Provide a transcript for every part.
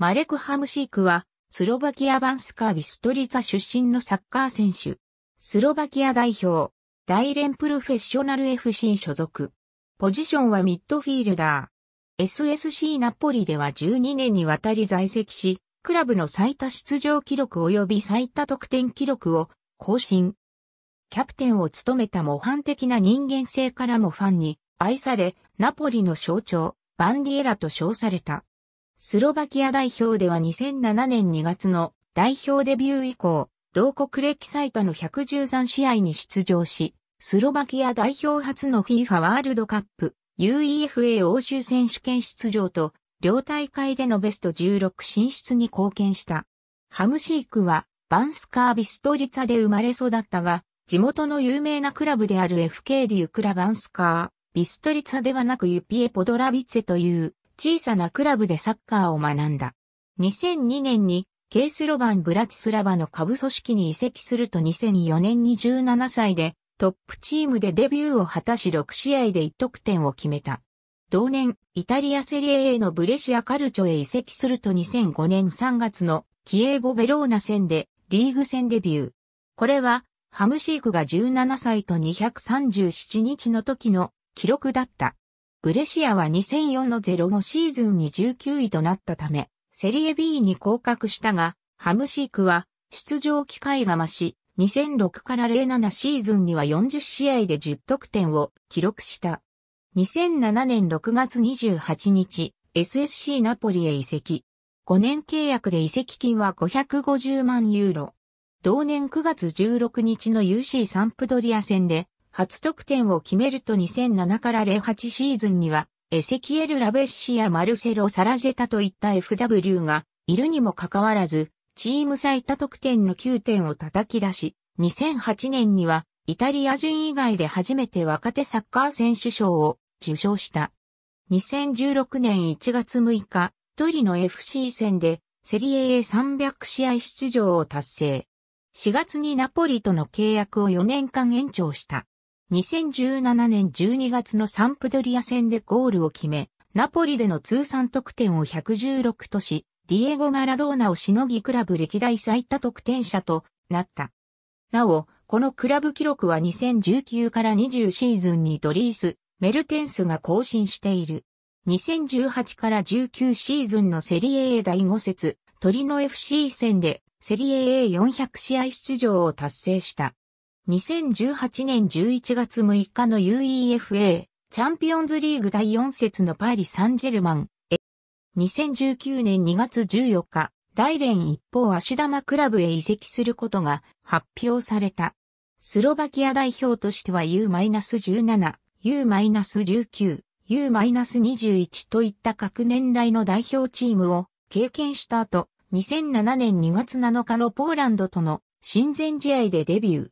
マレク・ハムシークは、スロバキア・バンスカー・ビストリツァ出身のサッカー選手。スロバキア代表、大連プロフェッショナル FC 所属。ポジションはミッドフィールダー。SSC ナポリでは12年にわたり在籍し、クラブの最多出場記録及び最多得点記録を更新。キャプテンを務めた模範的な人間性からもファンに愛され、ナポリの象徴、バンディエラと称された。スロバキア代表では2007年2月の代表デビュー以降、同国歴最多の113試合に出場し、スロバキア代表初の FIFA ワールドカップ、UEFA 欧州選手権出場と、両大会でのベスト16進出に貢献した。ハムシークは、バンスカービストリツァで生まれ育ったが、地元の有名なクラブである FK デュクラバンスカー、ビストリツァではなくユピエポドラビツェという小さなクラブでサッカーを学んだ。2002年にケースロバン・ブラチスラバの下部組織に移籍すると2004年に17歳でトップチームでデビューを果たし6試合で1得点を決めた。同年、イタリアセリエ A のブレシアカルチョへ移籍すると2005年3月のキエーボ・ベローナ戦でリーグ戦デビュー。これは、ハムシークが17歳と237日の時の記録だった。ブレシアは2004の05シーズンに19位となったため、セリエ B に降格したが、ハムシークは出場機会が増し、2006から07シーズンには40試合で10得点を記録した。2007年6月28日、SSC ナポリへ移籍。5年契約で移籍金は550万ユーロ。同年9月16日の UC サンプドリア戦で初得点を決めると2007から08シーズンには、エセキエル・ラベッシやマルセロ・サラジェタといった FW がいるにもかかわらず、チーム最多得点の9点を叩き出し、2008年にはイタリア人以外で初めて若手サッカー選手賞を受賞した。2016年1月6日、トリノ FC 戦でセリエ A300 試合出場を達成。4月にナポリとの契約を4年間延長した。2017年12月のサンプドリア戦でゴールを決め、ナポリでの通算得点を116とし、ディエゴ・マラドーナをしのぎクラブ歴代最多得点者となった。なお、このクラブ記録は2019から20シーズンにドリース、メルテンスが更新している。2018から19シーズンのセリエ A 第5節、トリノ FC 戦でセリエ A400 試合出場を達成した。2018年11月6日の UEFA チャンピオンズリーグ第4節のパリ・サンジェルマン2019年2月14日、大連一方足玉クラブへ移籍することが発表された。スロバキア代表としては U-17、U-19、U-21 といった各年代の代表チームを経験した後、2007年2月7日のポーランドとの親善試合でデビュー。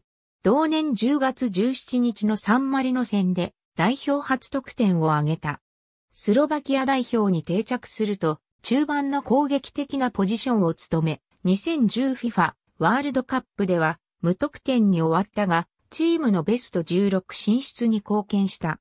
同年10月17日のサンマリノ戦で代表初得点を挙げた。スロバキア代表に定着すると、中盤の攻撃的なポジションを務め、2010FIFA ワールドカップでは無得点に終わったが、チームのベスト16進出に貢献した。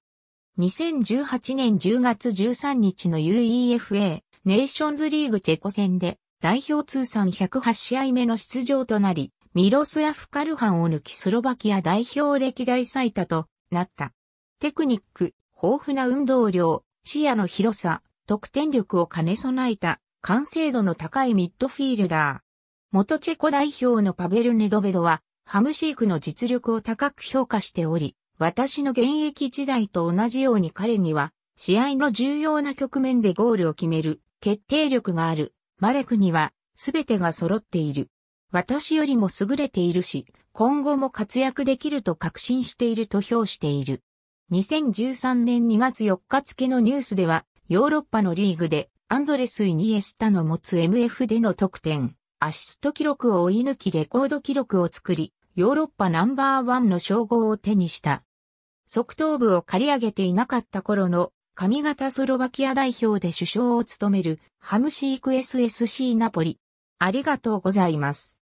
2018年10月13日の UEFA ネーションズリーグチェコ戦で代表通算108試合目の出場となり、ミロスラフ・カルハンを抜きスロバキア代表歴代最多となった。テクニック、豊富な運動量、視野の広さ、得点力を兼ね備えた完成度の高いミッドフィールダー。元チェコ代表のパベル・ネドベドは、ハムシークの実力を高く評価しており、私の現役時代と同じように彼には、試合の重要な局面でゴールを決める決定力がある。マレクには、すべてが揃っている。私よりも優れているし、今後も活躍できると確信していると評している。2013年2月4日付のニュースでは、ヨーロッパのリーグでアンドレス・イニエスタの持つ MF での得点、アシスト記録を追い抜きレコード記録を作り、ヨーロッパナンバーワンの称号を手にした。側頭部を刈り上げていなかった頃の上型スロバキア代表で首相を務めるハムシーク SSC ナポリ。ありがとうございます。